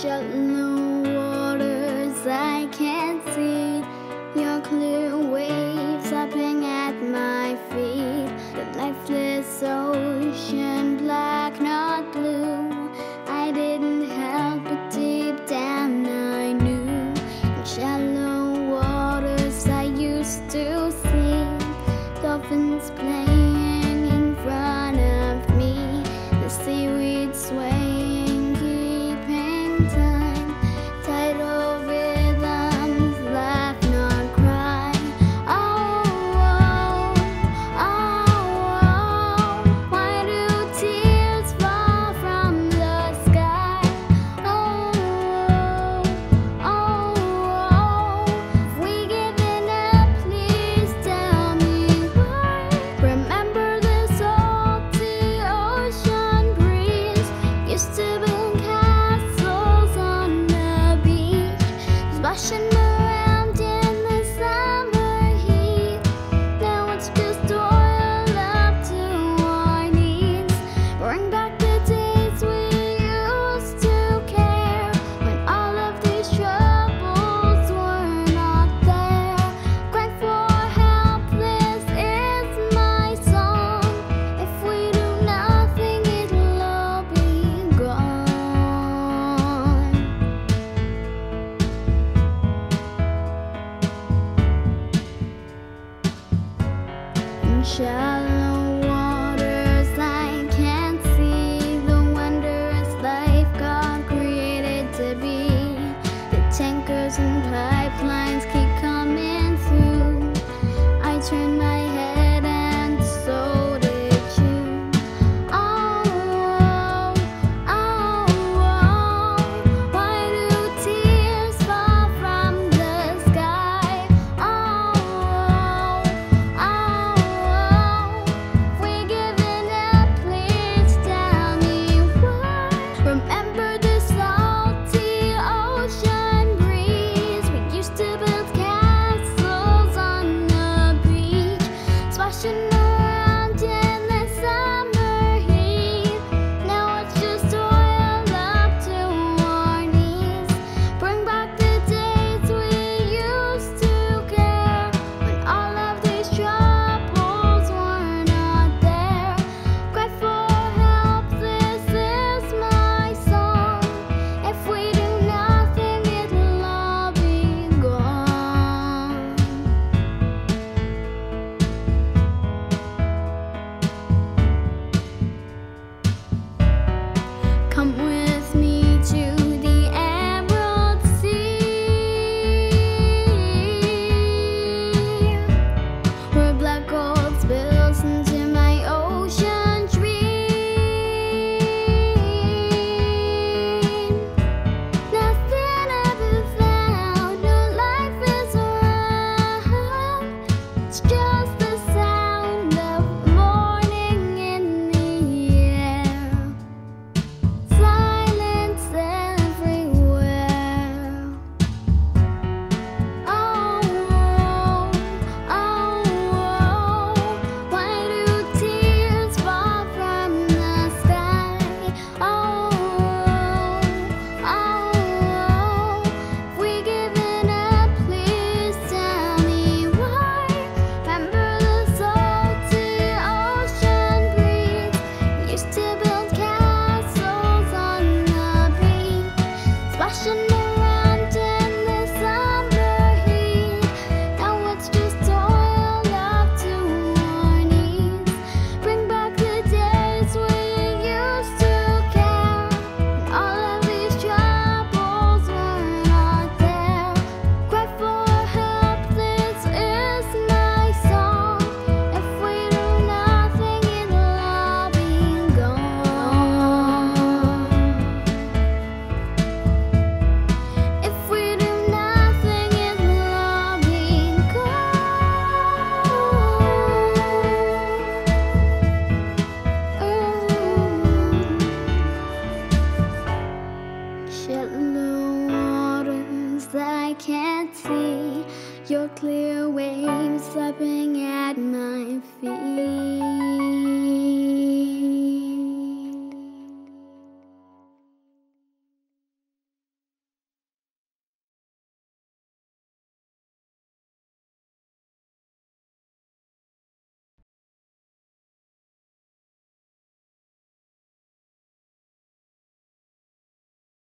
Shut know. shall Shallow waters I can't see. Your clear waves slapping at my feet.